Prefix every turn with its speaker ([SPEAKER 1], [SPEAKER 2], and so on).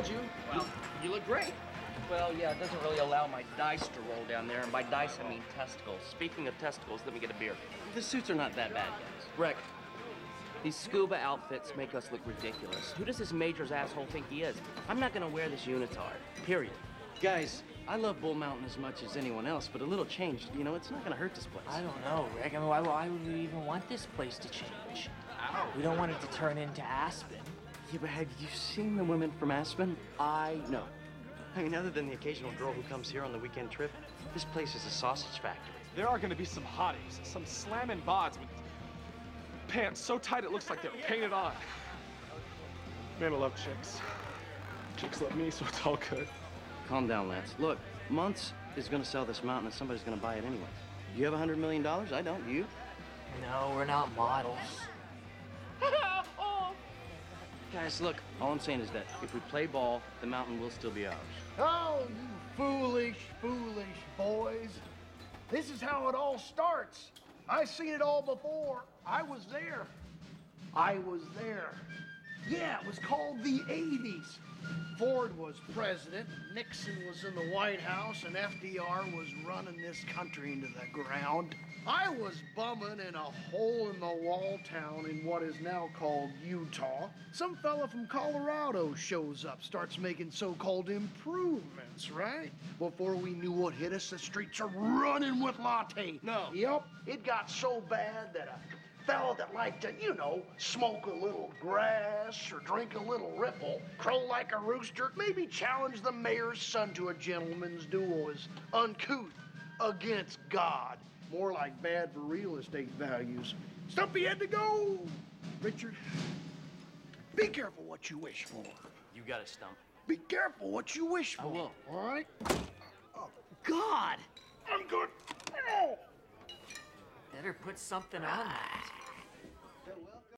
[SPEAKER 1] told you. Well, you look great.
[SPEAKER 2] Well, yeah, it doesn't really allow my dice to roll down there, and by dice I mean testicles. Speaking of testicles, let me get a beer.
[SPEAKER 1] The suits are not that bad, guys.
[SPEAKER 2] Rick, these scuba outfits make us look ridiculous. Who does this Majors asshole think he is? I'm not gonna wear this unitard. Period.
[SPEAKER 1] Guys, I love Bull Mountain as much as anyone else, but a little change, you know, it's not gonna hurt this place.
[SPEAKER 3] I don't know, Rick. I mean, why, why would we even want this place to change? We don't want it to turn into Aspen.
[SPEAKER 1] Yeah, but have you seen the women from Aspen? I know. I mean, other than the occasional girl who comes here on the weekend trip, this place is a sausage factory.
[SPEAKER 4] There are gonna be some hotties, some slamming bods with pants so tight it looks like they're painted on. Man, I love chicks. Chicks love me, so it's all good.
[SPEAKER 1] Calm down, Lance. Look, Muntz is gonna sell this mountain and somebody's gonna buy it anyway. You have a hundred million dollars? I don't. You?
[SPEAKER 3] No, we're not models.
[SPEAKER 1] Guys, look, all I'm saying is that if we play ball, the mountain will still be ours.
[SPEAKER 5] Oh, you foolish, foolish boys. This is how it all starts. I've seen it all before. I was there. I was there. Yeah, it was called the 80s. Ford was president, Nixon was in the White House, and FDR was running this country into the ground. I was bumming in a hole in the wall town in what is now called Utah. Some fella from Colorado shows up, starts making so called improvements, right? Before we knew what hit us, the streets are running with latte.
[SPEAKER 1] No.
[SPEAKER 5] Yep, it got so bad that a fella that liked to, you know, smoke a little grass or drink a little ripple, crow like a rooster, maybe challenge the mayor's son to a gentleman's duel is uncouth against God. More like bad for real estate values. Stumpy had to go. Richard, be careful what you wish for.
[SPEAKER 2] You got it, Stump.
[SPEAKER 5] Be careful what you wish for.
[SPEAKER 1] I will.
[SPEAKER 5] All right? Oh, God. I'm good. Oh.
[SPEAKER 3] Better put something on that.